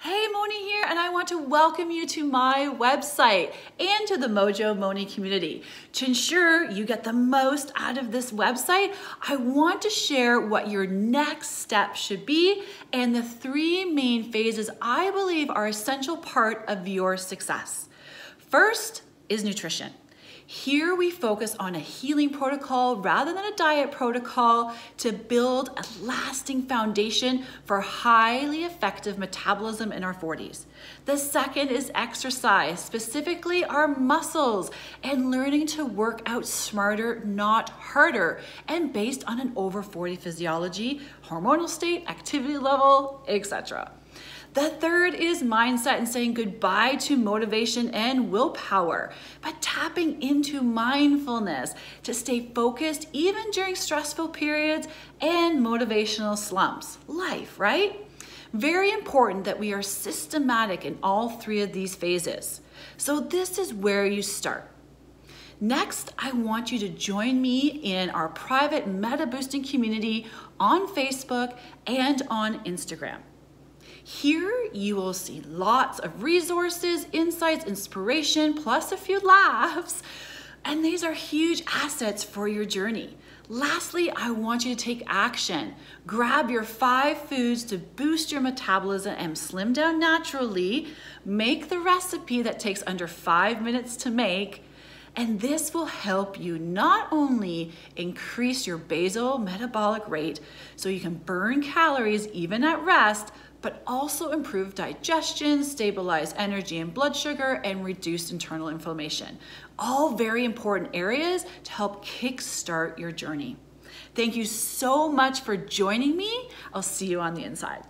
Hey, Moni here, and I want to welcome you to my website and to the Mojo Moni community. To ensure you get the most out of this website, I want to share what your next step should be and the three main phases I believe are essential part of your success. First is nutrition. Here we focus on a healing protocol rather than a diet protocol to build a lasting foundation for highly effective metabolism in our 40s. The second is exercise, specifically our muscles, and learning to work out smarter, not harder, and based on an over 40 physiology, hormonal state, activity level, etc. The third is mindset and saying goodbye to motivation and willpower, but tapping into mindfulness to stay focused even during stressful periods and motivational slumps. Life, right? Very important that we are systematic in all three of these phases. So, this is where you start. Next, I want you to join me in our private meta boosting community on Facebook and on Instagram. Here you will see lots of resources, insights, inspiration, plus a few laughs. And these are huge assets for your journey. Lastly, I want you to take action. Grab your five foods to boost your metabolism and slim down naturally. Make the recipe that takes under five minutes to make. And this will help you not only increase your basal metabolic rate so you can burn calories even at rest, but also improve digestion, stabilize energy and blood sugar, and reduce internal inflammation. All very important areas to help kickstart your journey. Thank you so much for joining me. I'll see you on the inside.